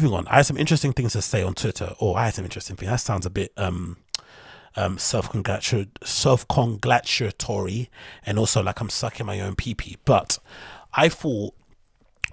moving on. I had some interesting things to say on Twitter. Or oh, I had some interesting things. That sounds a bit um um self congratulatory and also like I'm sucking my own pee pee. But I thought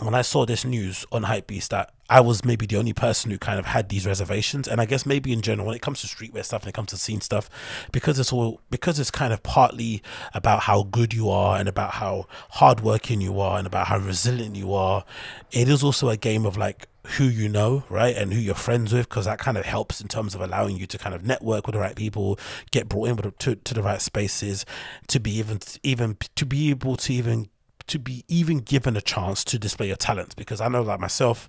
when I saw this news on Hypebeast that I was maybe the only person who kind of had these reservations. And I guess maybe in general, when it comes to streetwear stuff and it comes to scene stuff, because it's all because it's kind of partly about how good you are and about how hardworking you are and about how resilient you are, it is also a game of like who you know, right, and who you're friends with, because that kind of helps in terms of allowing you to kind of network with the right people, get brought in with, to to the right spaces, to be even even to be able to even to be even given a chance to display your talents. Because I know, like myself,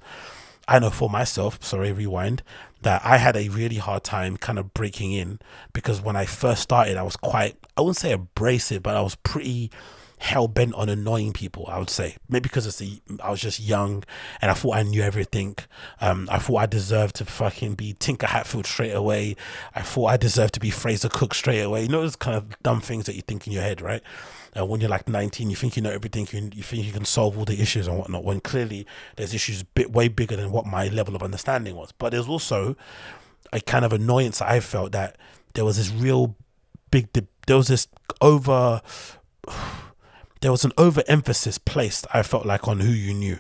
I know for myself, sorry, rewind, that I had a really hard time kind of breaking in because when I first started, I was quite, I wouldn't say abrasive, but I was pretty hell bent on annoying people. I would say maybe because it's the, I was just young and I thought I knew everything. Um, I thought I deserved to fucking be Tinker Hatfield straight away. I thought I deserved to be Fraser Cook straight away. You know those kind of dumb things that you think in your head, right? Uh, when you're like 19, you think you know everything, you, you think you can solve all the issues and whatnot. When clearly there's issues bit way bigger than what my level of understanding was. But there's also a kind of annoyance that I felt that there was this real big, there was this over there was an overemphasis placed, I felt like, on who you knew.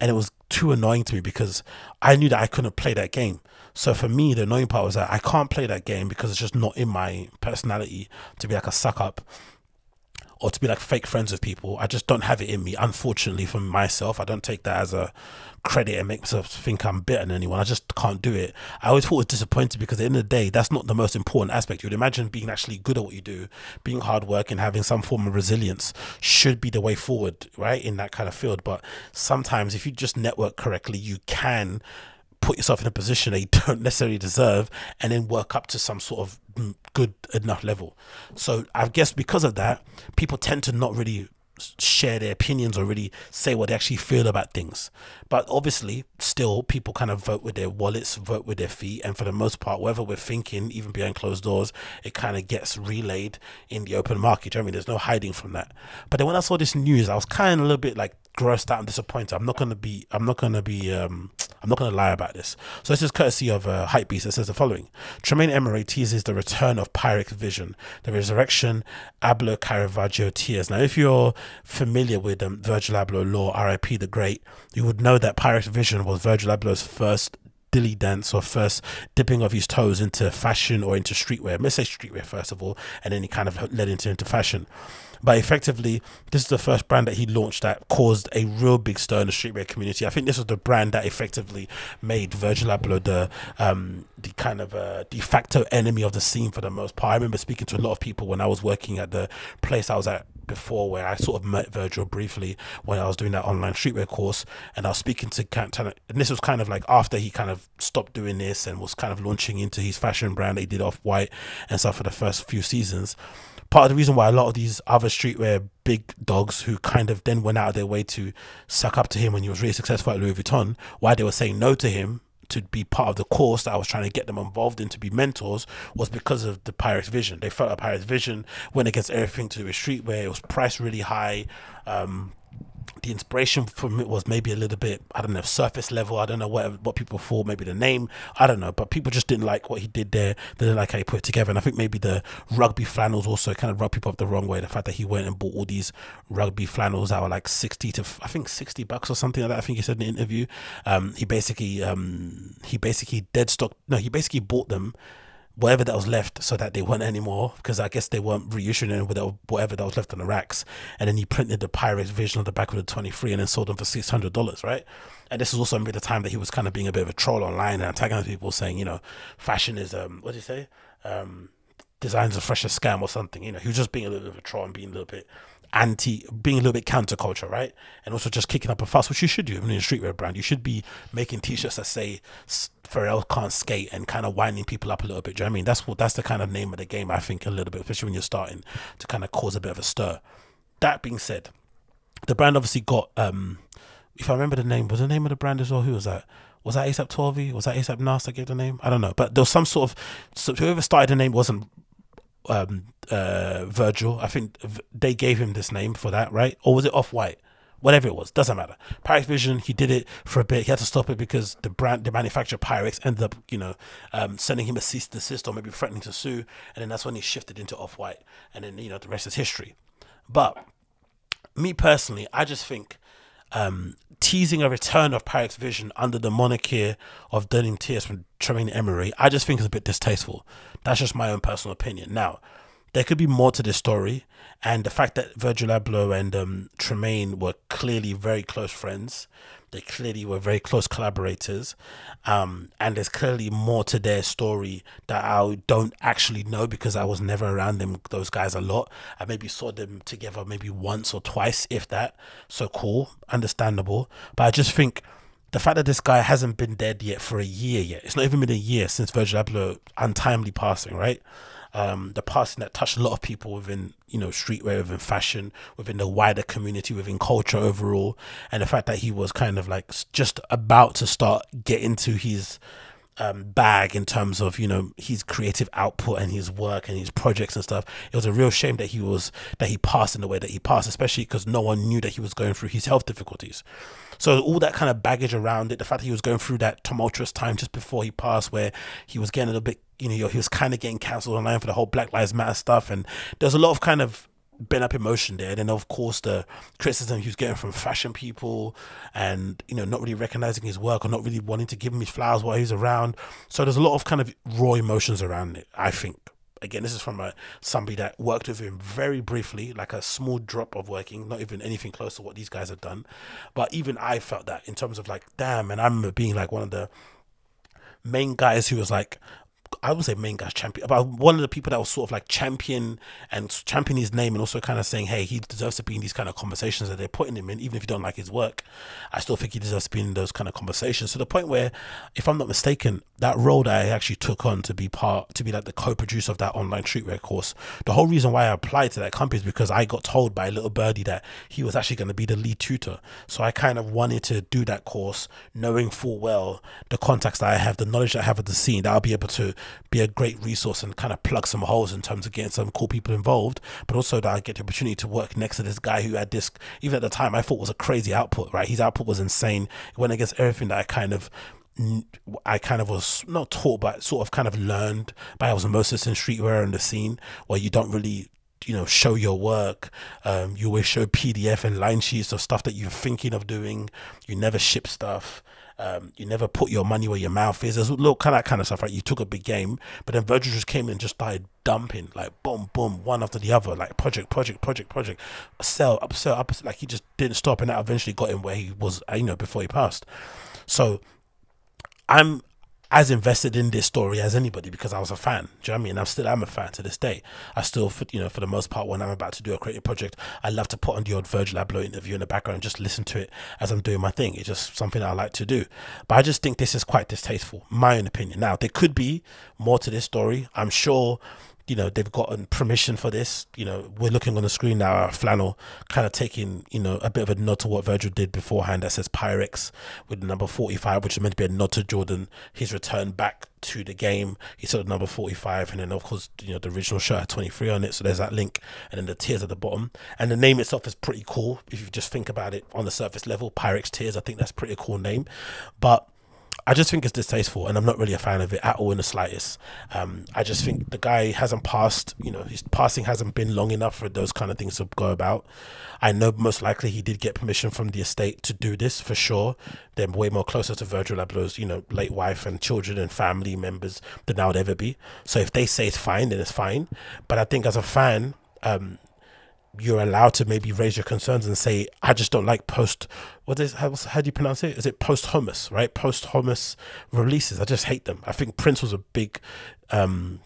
And it was too annoying to me because I knew that I couldn't play that game. So for me, the annoying part was that I can't play that game because it's just not in my personality to be like a suck up or to be like fake friends with people. I just don't have it in me. Unfortunately for myself, I don't take that as a credit and make myself think I'm better than anyone. I just can't do it. I always thought was disappointing because at the end of the day, that's not the most important aspect. You would imagine being actually good at what you do, being hard work and having some form of resilience should be the way forward, right? In that kind of field. But sometimes if you just network correctly, you can put yourself in a position that you don't necessarily deserve and then work up to some sort of mm, good enough level. So I guess because of that, people tend to not really share their opinions or really say what they actually feel about things. But obviously, still, people kind of vote with their wallets, vote with their feet, and for the most part, whatever we're thinking, even behind closed doors, it kind of gets relayed in the open market. I mean, there's no hiding from that. But then when I saw this news, I was kind of a little bit like grossed out and disappointed. I'm not gonna be. I'm not gonna be. Um, I'm not to lie about this. So this is courtesy of uh, Hypebeast. It says the following: Tremaine Emory teases the return of Pyrex Vision, the resurrection Abloh Caravaggio tears. Now, if you're familiar with um, Virgil Abloh Law, R.I.P. the Great, you would know that Pyrex Vision was Virgil Abloh's first dilly dance or first dipping of his toes into fashion or into streetwear. Let's say streetwear first of all, and then he kind of led into into fashion. But effectively, this is the first brand that he launched that caused a real big stir in the streetwear community. I think this was the brand that effectively made Virgil Abloh the um, the kind of uh, de facto enemy of the scene for the most part. I remember speaking to a lot of people when I was working at the place I was at before where I sort of met Virgil briefly when I was doing that online streetwear course and I was speaking to and this was kind of like after he kind of stopped doing this and was kind of launching into his fashion brand that he did off white and stuff for the first few seasons. Part of the reason why a lot of these other streetwear big dogs who kind of then went out of their way to suck up to him when he was really successful at Louis Vuitton, why they were saying no to him to be part of the course that I was trying to get them involved in to be mentors was because of the Pyrex Vision. They felt like Pyrex Vision went against everything to do with streetwear. It was priced really high. Um, the inspiration from it was maybe a little bit I don't know surface level. I don't know what what people thought maybe the name. I don't know but people just didn't like what he did there they didn't like how he put it together. And I think maybe the rugby flannels also kind of rubbed people up the wrong way. The fact that he went and bought all these rugby flannels that were like 60 to I think 60 bucks or something like that I think he said in the interview. Um, he basically um, he basically dead stock no he basically bought them whatever that was left so that they weren't anymore because I guess they weren't reissuing with whatever that was left on the racks. And then he printed the Pyrex Vision on the back of the 23 and then sold them for $600, right? And this was also maybe the time that he was kind of being a bit of a troll online and attacking people saying, you know, fashion is, um, what did he say? Um, design's a fresher scam or something. You know, he was just being a little bit of a troll and being a little bit anti, being a little bit counterculture, right? And also just kicking up a fuss, which you should do in a streetwear brand. You should be making t-shirts that say Pharrell can't skate and kind of winding people up a little bit. Do you know I mean? That's what that's the kind of name of the game. I think a little bit, especially when you're starting to kind of cause a bit of a stir. That being said, the brand obviously got. um If I remember the name, was the name of the brand as well? Who was that? Was that ASAP Twelvyy? Was that ASAP Nast that gave the name? I don't know, but there was some sort of so whoever started the name wasn't um, uh, Virgil. I think they gave him this name for that, right? Or was it Off White? whatever it was, doesn't matter. Pyrex Vision, he did it for a bit. He had to stop it because the brand, the manufacturer Pyrex, ended up, you know, um, sending him a cease and desist or maybe threatening to sue, and then that's when he shifted into Off White, and then you know the rest is history. But me personally, I just think um, teasing a return of Pyrex Vision under the monarchy of Denim Tears from Tremaine Emory, I just think is a bit distasteful. That's just my own personal opinion. Now, there could be more to this story, and the fact that Virgil Abloh and um, Tremaine were clearly very close friends, they clearly were very close collaborators, um, and there's clearly more to their story that I don't actually know because I was never around them those guys a lot. I maybe saw them together maybe once or twice, if that. So cool, understandable, but I just think the fact that this guy hasn't been dead yet for a year yet. It's not even been a year since Virgil Abloh untimely passing, right? Um, the passing that touched a lot of people within you know streetwear, within fashion, within the wider community, within culture overall, and the fact that he was kind of like just about to start get into his um, bag in terms of you know his creative output and his work and his projects and stuff. It was a real shame that he was that he passed in the way that he passed, especially because no one knew that he was going through his health difficulties. So all that kind of baggage around it, the fact that he was going through that tumultuous time just before he passed, where he was getting a little bit, you know, he was kind of getting cancelled online for the whole Black Lives Matter stuff, and there's a lot of kind of been up emotion there. And then of course the criticism he was getting from fashion people and, you know, not really recognizing his work or not really wanting to give him his flowers while he's around. So there's a lot of kind of raw emotions around it, I think. Again, this is from a somebody that worked with him very briefly, like a small drop of working, not even anything close to what these guys have done. But even I felt that in terms of like, damn, and I remember being like one of the main guys who was like, I would say main guy champion, but one of the people that was sort of like champion and champion his name and also kind of saying, hey, he deserves to be in these kind of conversations that they're putting him in, even if you don't like his work. I still think he deserves to be in those kind of conversations to the point where, if I'm not mistaken, that role that I actually took on to be part, to be like the co-producer of that online streetwear course, the whole reason why I applied to that company is because I got told by a little birdie that he was actually going to be the lead tutor. So I kind of wanted to do that course, knowing full well the contacts that I have, the knowledge that I have of the scene, that I'll be able to be a great resource and kind of plug some holes in terms of getting some cool people involved, but also that I get the opportunity to work next to this guy who had this, even at the time, I thought was a crazy output, right? His output was insane. It went against everything that I kind of I kind of was not taught, but sort of kind of learned by osmosis in streetwear and the scene, where you don't really you know show your work um, you always show pdf and line sheets of stuff that you're thinking of doing you never ship stuff um, you never put your money where your mouth is. There's little kind of kind of stuff, right? You took a big game, but then Virgil just came in and just started dumping, like boom, boom, one after the other, like project, project, project, project, sell, upsell, upsell. Like he just didn't stop, and that eventually got him where he was, you know, before he passed. So I'm as invested in this story as anybody because I was a fan. Do you know what I mean? I'm still I'm a fan to this day. I still, you know, for the most part, when I'm about to do a creative project, I love to put on the odd Virgil Abloh interview in the background and just listen to it as I'm doing my thing. It's just something I like to do. But I just think this is quite distasteful, my own opinion. Now there could be more to this story. I'm sure you know they've gotten permission for this. You know, we're looking on the screen now. Uh, flannel kind of taking you know a bit of a nod to what Virgil did beforehand. That says Pyrex with number forty five, which is meant to be a nod to Jordan. His return back to the game. He said number forty five, and then of course you know the original shirt had twenty three on it. So there's that link, and then the tears at the bottom. And the name itself is pretty cool if you just think about it on the surface level. Pyrex tears. I think that's pretty cool name, but I just think it's distasteful, and I'm not really a fan of it at all in the slightest. Um, I just think the guy hasn't passed. You know, his passing hasn't been long enough for those kind of things to go about. I know most likely he did get permission from the estate to do this for sure. They're way more closer to Virgil Abloh's, you know, late wife and children and family members than I would ever be. So if they say it's fine, then it's fine. But I think as a fan, um, you're allowed to maybe raise your concerns and say, I just don't like post. What is how, how do you pronounce it? Is it posthumous, right? Posthumous releases. I just hate them. I think Prince was a big um,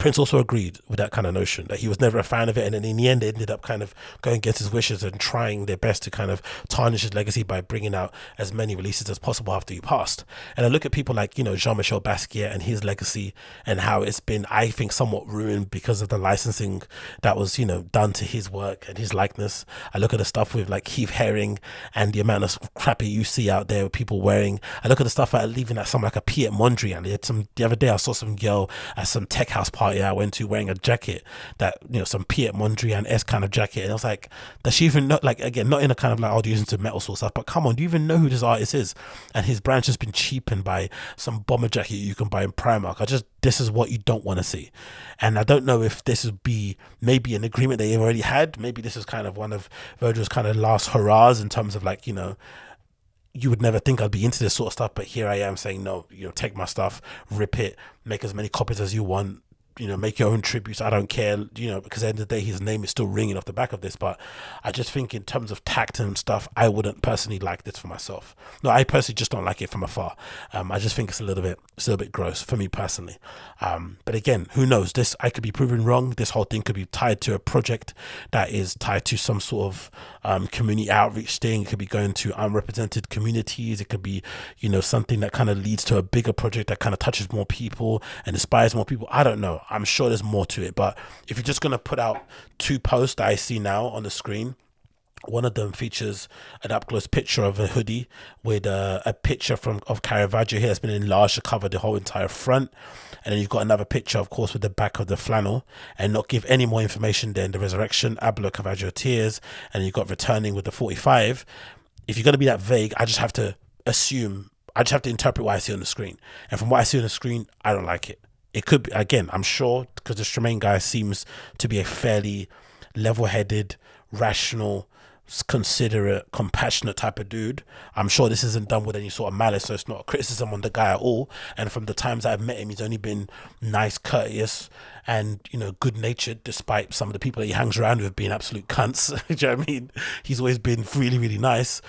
Prince also agreed with that kind of notion that he was never a fan of it, and then in the end, they ended up kind of going against his wishes and trying their best to kind of tarnish his legacy by bringing out as many releases as possible after he passed. And I look at people like you know Jean Michel Basquiat and his legacy and how it's been, I think, somewhat ruined because of the licensing that was you know done to his work and his likeness. I look at the stuff with like Keith Haring and the amount of crappy you see out there with people wearing. I look at the stuff at leaving at some like a Piet Mondrian. Some the other day I saw some girl at some tech house party I went to wearing a jacket that you know some Piet Mondrian S kind of jacket, and I was like, does she even know? Like again, not in a kind of like oh, do you listen to metal sort stuff, but come on, do you even know who this artist is? And his brand's has been cheapened by some bomber jacket you can buy in Primark. I just this is what you don't want to see, and I don't know if this would be maybe an agreement they already had. Maybe this is kind of one of Virgil's kind of last hurrahs in terms of like you know you would never think I'd be into this sort of stuff, but here I am saying no. You know, take my stuff, rip it, make as many copies as you want, you know, make your own tributes. I don't care, you know, because at the end of the day, his name is still ringing off the back of this. But I just think, in terms of tact and stuff, I wouldn't personally like this for myself. No, I personally just don't like it from afar. Um, I just think it's a little bit, it's a little bit gross for me personally. Um, but again, who knows? This I could be proven wrong. This whole thing could be tied to a project that is tied to some sort of um, community outreach thing. It could be going to unrepresented communities. It could be, you know, something that kind of leads to a bigger project that kind of touches more people and inspires more people. I don't know. I'm sure there's more to it. But if you're just going to put out two posts that I see now on the screen, one of them features an up close picture of a hoodie with a picture from of Caravaggio here. that's been enlarged to cover the whole entire front. And then you've got another picture, of course, with the back of the flannel and not give any more information than the resurrection, Abloh Caravaggio tears, and you've got returning with the 45. If you're going to be that vague, I just have to assume, I just have to interpret what I see on the screen. And from what I see on the screen, I don't like it it could be again i'm sure because the Tremaine guy seems to be a fairly level-headed rational considerate compassionate type of dude. I'm sure this isn't done with any sort of malice so it's not a criticism on the guy at all. And from the times i've met him he's only been nice courteous and you know good natured despite some of the people that he hangs around with being absolute cunts. Do you know what i mean? He's always been really really nice.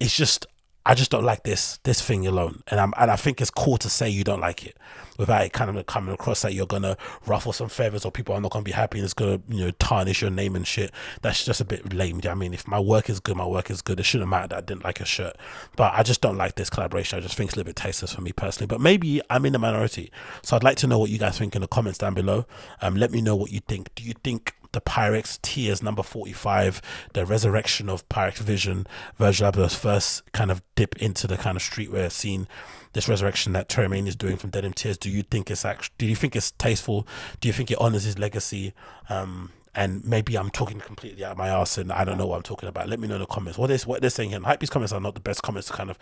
It's just I just don't like this this thing alone, and I'm and I think it's cool to say you don't like it without it kind of coming across that you're gonna ruffle some feathers or people are not gonna be happy and it's gonna you know tarnish your name and shit. That's just a bit lame. I mean, if my work is good, my work is good. It shouldn't matter that I didn't like a shirt, but I just don't like this collaboration. I just think it's a little bit tasteless for me personally. But maybe I'm in the minority, so I'd like to know what you guys think in the comments down below. Um, let me know what you think. Do you think the Pyrex Tears number 45, the resurrection of Pyrex Vision, Virgil Abloh's first kind of dip into the kind of streetwear scene, this resurrection that Tremaine is doing from Denim Tears. Do you think it's actually, do you think it's tasteful? Do you think it honors his legacy? Um, and maybe I'm talking completely out of my ass and I don't know what I'm talking about. Let me know in the comments. What is what they're saying here. Hypebeast comments are not the best comments to kind of,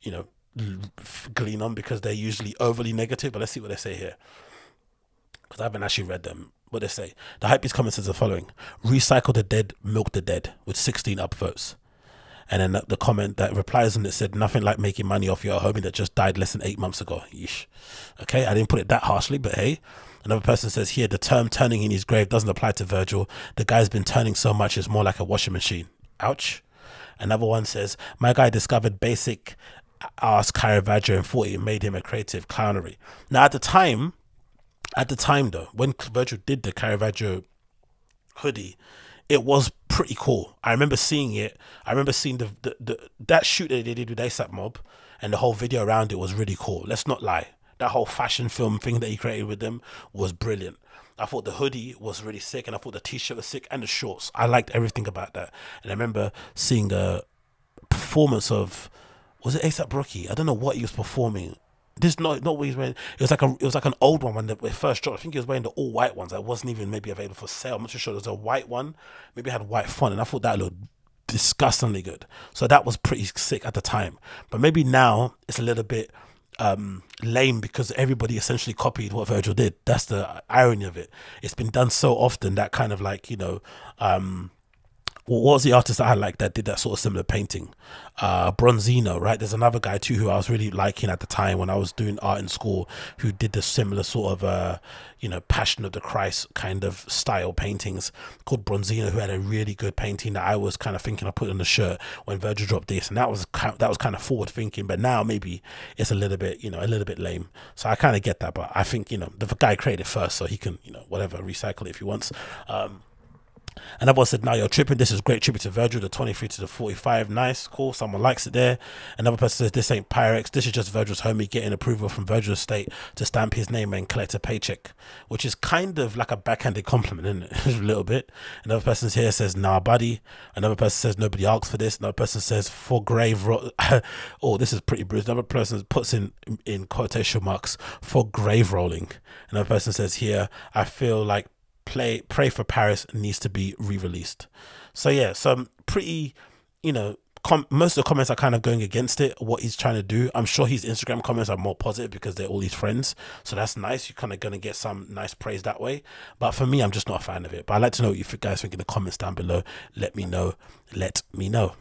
you know, glean on because they're usually overly negative. But let's see what they say here because I haven't actually read them what they say. The hypebeast comments is the following: "Recycle the dead, milk the dead," with 16 upvotes. And then the comment that replies and it said, "Nothing like making money off your homie that just died less than eight months ago." Yeesh. Okay, I didn't put it that harshly, but hey. Another person says here, the term "turning in his grave" doesn't apply to Virgil. The guy's been turning so much, it's more like a washing machine. Ouch. Another one says, "My guy discovered basic." Ask Caravaggio and thought it made him a creative clownery. Now, at the time, at the time, though, when Virgil did the Caravaggio hoodie, it was pretty cool. I remember seeing it. I remember seeing the, the, the that shoot that they did with ASAP Mob, and the whole video around it was really cool. Let's not lie. That whole fashion film thing that he created with them was brilliant. I thought the hoodie was really sick, and I thought the t-shirt was sick, and the shorts. I liked everything about that. And I remember seeing a performance of was it ASAP Rocky? I don't know what he was performing this not not what he's wearing. It was like a it was like an old one when the first dropped. I think he was wearing the all white ones that wasn't even maybe available for sale. I'm not too sure. There was a white one, maybe had white font, and I thought that looked disgustingly good. So that was pretty sick at the time. But maybe now it's a little bit um, lame because everybody essentially copied what Virgil did. That's the irony of it. It's been done so often that kind of like you know. Um, what was the artist that I like that did that sort of similar painting? Uh, Bronzino, right? There's another guy too who I was really liking at the time when I was doing art in school who did the similar sort of, uh, you know, Passion of the Christ kind of style paintings called Bronzino, who had a really good painting that I was kind of thinking I put on the shirt when Virgil dropped this, and that was that was kind of forward thinking. But now maybe it's a little bit, you know, a little bit lame. So I kind of get that, but I think you know the guy created first, so he can, you know, whatever recycle it if he wants. Um, Another one said, Now you're tripping. This is great tribute to Virgil, the 23 to the 45. Nice, cool. Someone likes it there. Another person says, This ain't Pyrex. This is just Virgil's homie getting approval from Virgil's estate to stamp his name and collect a paycheck, which is kind of like a backhanded compliment, isn't it? a little bit. Another person here says, Nah, buddy. Another person says, Nobody asked for this. Another person says, For grave. Ro- oh, this is pretty brutal. Another person puts in, in quotation marks, for grave rolling. Another person says, Here, I feel like play pray for paris needs to be re-released. So yeah some pretty you know com- most of the comments are kind of going against it what he's trying to do. I'm sure his instagram comments are more positive because they're all his friends. So that's nice. You're kind of going to get some nice praise that way. But for me i'm just not a fan of it. But i'd like to know what you guys think in the comments down below. Let me know. Let me know